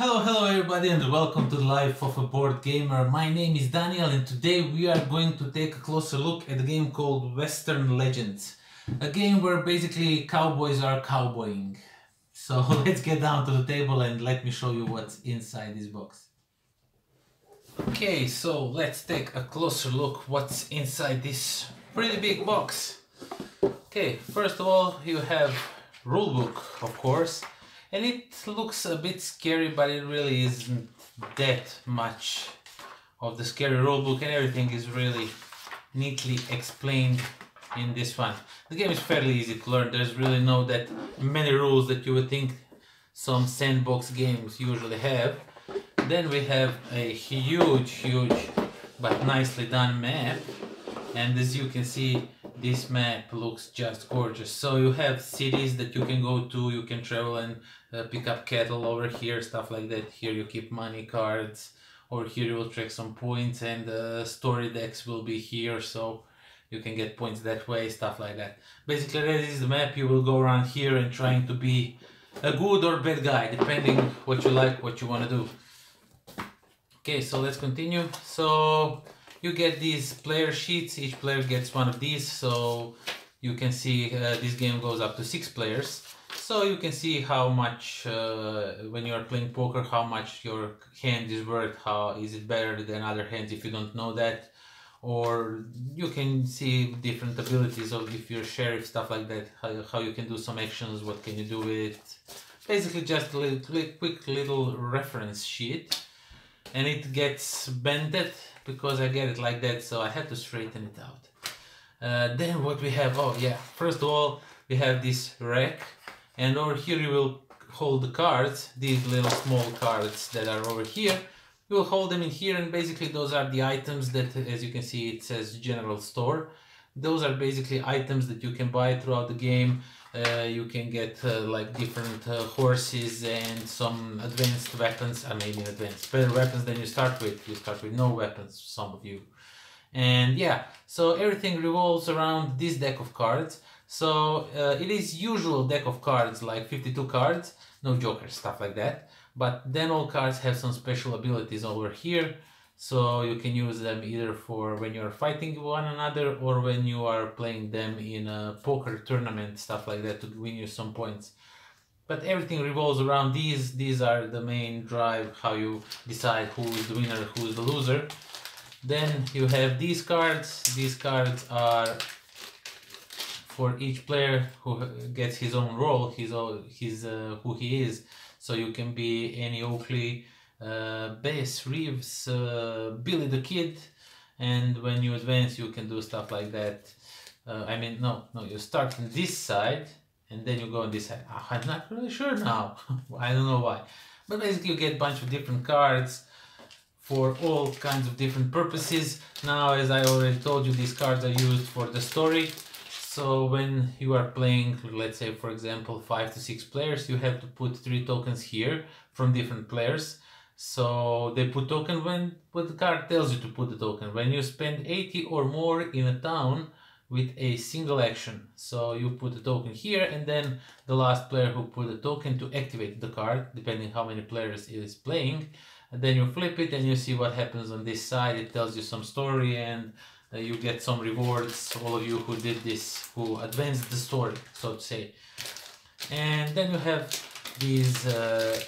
Hello, hello everybody and welcome to the life of a board gamer. My name is Danijel and today we are going to take a closer look at a game called Western Legends. A game where basically cowboys are cowboying. So let's get down to the table and let me show you what's inside this box. Okay, so let's take a closer look what's inside this pretty big box. Okay, first of all you have rulebook of course and it looks a bit scary but it really isn't that much of the scary rulebook and everything is really neatly explained in this one. The game is fairly easy to learn, there's really no that many rules that you would think some sandbox games usually have. Then we have a huge, huge but nicely done map and as you can see this map looks just gorgeous. So you have cities that you can go to you can travel and uh, pick up cattle over here stuff like that. Here you keep money cards or here you will track some points and the uh, story decks will be here so you can get points that way stuff like that. Basically this is the map. You will go around here and trying to be a good or bad guy depending what you like what you want to do. Okay so let's continue. So you get these player sheets each player gets one of these so you can see uh, this game goes up to six players. So you can see how much uh, when you are playing poker how much your hand is worth how is it better than other hands if you don't know that? Or you can see different abilities of if you're sheriff stuff like that how, how you can do some actions what can you do with it. Basically just a little, quick little reference sheet and it gets bended because I get it like that so I had to straighten it out. Uh, then what we have, oh yeah, first of all we have this rack and over here you will hold the cards, these little small cards that are over here. You will hold them in here and basically those are the items that as you can see it says general store. Those are basically items that you can buy throughout the game uh, you can get uh, like different uh, horses and some advanced weapons. I mean advanced better weapons than you start with. You start with no weapons some of you. And yeah so everything revolves around this deck of cards. So uh, it is usual deck of cards like 52 cards no jokers stuff like that. But then all cards have some special abilities over here so you can use them either for when you're fighting one another or when you are playing them in a poker tournament stuff like that to win you some points. But everything revolves around these. These are the main drive how you decide who is the winner who is the loser. Then you have these cards. These cards are for each player who gets his own role. His own his uh, who he is. So you can be Annie Oakley uh, Bass, Reeves, uh, Billy the Kid, and when you advance you can do stuff like that. Uh, I mean, no, no, you start on this side and then you go on this side. Ah, I'm not really sure now. I don't know why. But basically you get a bunch of different cards for all kinds of different purposes. Now, as I already told you, these cards are used for the story. So when you are playing, let's say for example, five to six players, you have to put three tokens here from different players. So they put token when what the card tells you to put the token. When you spend 80 or more in a town with a single action. So you put the token here and then the last player who put the token to activate the card, depending how many players is playing. And then you flip it and you see what happens on this side. It tells you some story and uh, you get some rewards, all of you who did this, who advanced the story, so to say. And then you have these uh,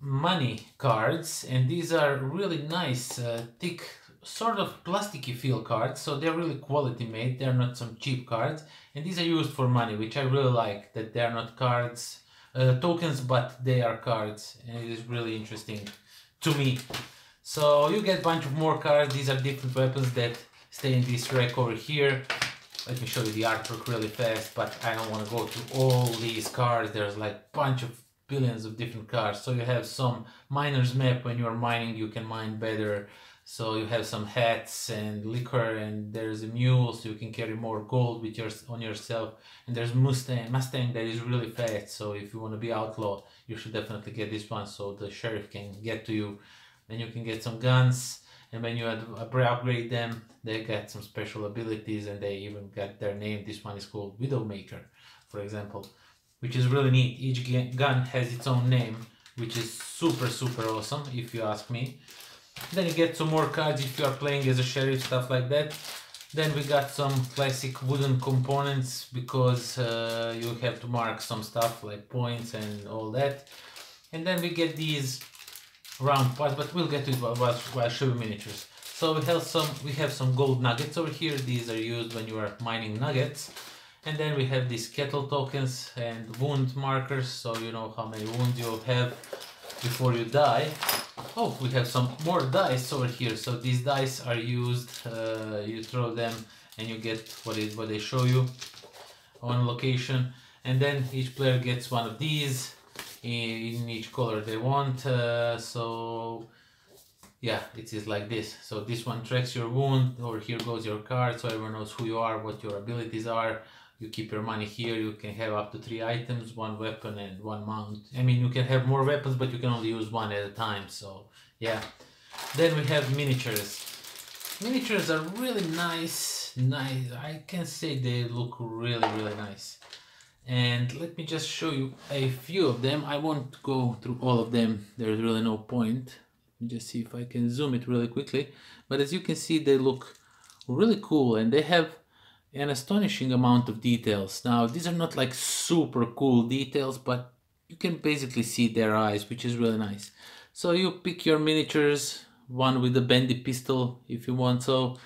money cards and these are really nice uh, thick sort of plasticky feel cards so they're really quality made they're not some cheap cards and these are used for money which I really like that they're not cards uh, tokens but they are cards and it is really interesting to me. So you get a bunch of more cards these are different weapons that stay in this rack over here. Let me show you the artwork really fast but I don't want to go through all these cards there's like bunch of billions of different cars So you have some miner's map when you're mining, you can mine better. So you have some hats and liquor and there's a mule so you can carry more gold with your on yourself. And there's Mustang, Mustang that is really fast. So if you want to be outlaw, you should definitely get this one so the sheriff can get to you. Then you can get some guns and when you uh, upgrade them, they get some special abilities and they even get their name. This one is called Widowmaker, for example which is really neat. Each gun has its own name, which is super, super awesome, if you ask me. Then you get some more cards if you are playing as a sheriff, stuff like that. Then we got some classic wooden components because uh, you have to mark some stuff like points and all that. And then we get these round parts, but we'll get to it while, while I show you miniatures. So we have some we have some gold nuggets over here. These are used when you are mining nuggets. And then we have these kettle tokens and wound markers, so you know how many wounds you have before you die. Oh, we have some more dice over here. So these dice are used, uh, you throw them and you get what is what they show you on location. And then each player gets one of these in each color they want. Uh, so yeah, it is like this. So this one tracks your wound. Over here goes your card, so everyone knows who you are, what your abilities are. You keep your money here. You can have up to three items, one weapon and one mount. I mean, you can have more weapons, but you can only use one at a time. So yeah. Then we have miniatures. Miniatures are really nice. Nice. I can say they look really, really nice and let me just show you a few of them I won't go through all of them there's really no point let me just see if I can zoom it really quickly but as you can see they look really cool and they have an astonishing amount of details. Now these are not like super cool details but you can basically see their eyes which is really nice. So you pick your miniatures one with a bendy pistol if you want so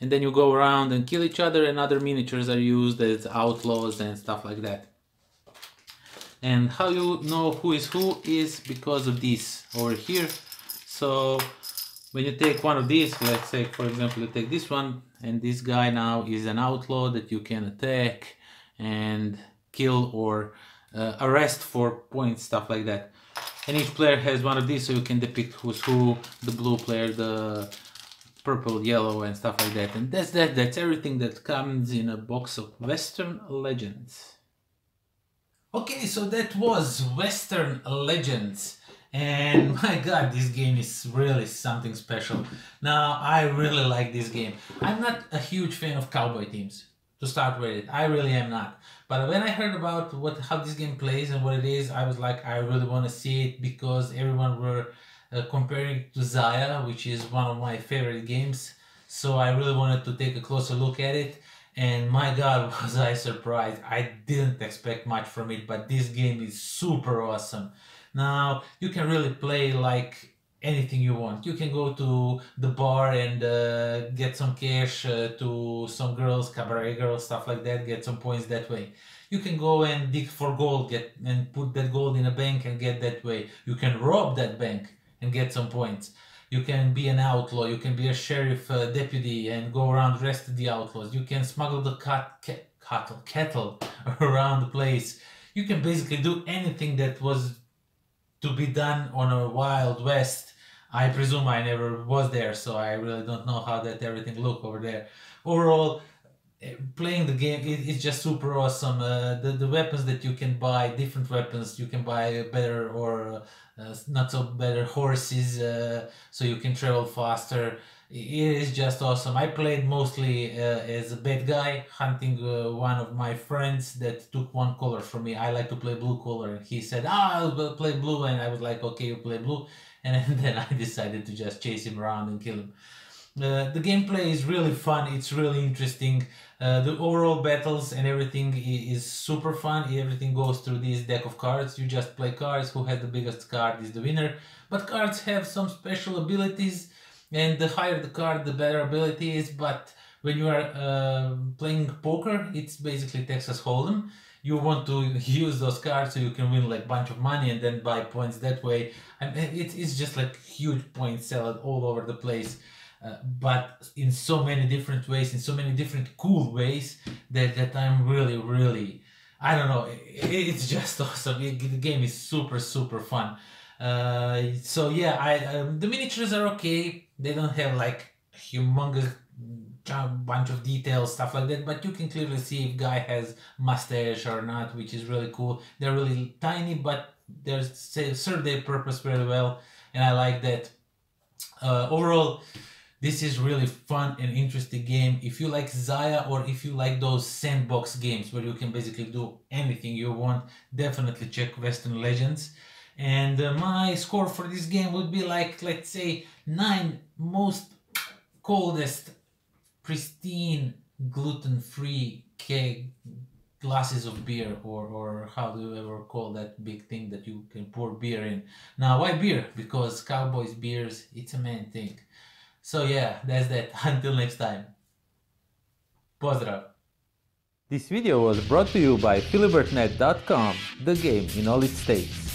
and then you go around and kill each other and other miniatures are used as outlaws and stuff like that. And how you know who is who is because of this over here. So when you take one of these let's say for example you take this one and this guy now is an outlaw that you can attack and kill or uh, arrest for points stuff like that and each player has one of these so you can depict who's who the blue player the purple, yellow, and stuff like that. And that's that. That's everything that comes in a box of Western Legends. Okay, so that was Western Legends. And my god, this game is really something special. Now, I really like this game. I'm not a huge fan of cowboy teams, to start with. I really am not. But when I heard about what how this game plays and what it is, I was like, I really want to see it because everyone were uh, comparing to Xia, which is one of my favorite games. So I really wanted to take a closer look at it. And my god, was I surprised. I didn't expect much from it, but this game is super awesome. Now, you can really play like anything you want. You can go to the bar and uh, get some cash uh, to some girls, cabaret girls, stuff like that, get some points that way. You can go and dig for gold, get and put that gold in a bank and get that way. You can rob that bank and get some points. You can be an outlaw, you can be a sheriff uh, deputy and go around arrest the outlaws. You can smuggle the cat, cat, cattle, cattle around the place. You can basically do anything that was to be done on a Wild West. I presume I never was there, so I really don't know how that everything look over there. Overall, eh, playing the game it, it's just super awesome. Uh, the the weapons that you can buy, different weapons, you can buy better or uh, not so better horses uh, so you can travel faster it is just awesome. I played mostly uh, as a bad guy hunting uh, one of my friends that took one color from me. I like to play blue color. And he said ah i'll play blue. And i was like okay you play blue. And then i decided to just chase him around and kill him. Uh, the gameplay is really fun. It's really interesting. Uh, the overall battles and everything is super fun. Everything goes through this deck of cards. You just play cards. Who has the biggest card is the winner. But cards have some special abilities and the higher the card the better ability is but when you are uh, playing poker it's basically texas hold'em you want to use those cards so you can win like bunch of money and then buy points that way I and it's just like huge point salad all over the place uh, but in so many different ways, in so many different cool ways that, that I'm really, really, I don't know, it, it's just awesome. It, the game is super, super fun. Uh, so yeah, I um, the miniatures are okay. They don't have like humongous bunch of details, stuff like that, but you can clearly see if guy has mustache or not, which is really cool. They're really tiny, but they serve their purpose very well, and I like that. Uh, overall, this is really fun and interesting game. If you like Xia or if you like those sandbox games where you can basically do anything you want, definitely check Western Legends. And uh, my score for this game would be like, let's say, nine most coldest, pristine, gluten-free keg glasses of beer or, or how do you ever call that big thing that you can pour beer in? Now why beer? Because cowboys beers it's a main thing. So yeah that's that. Until next time. Pozdrav this video was brought to you by philibertnet.com the game in all its states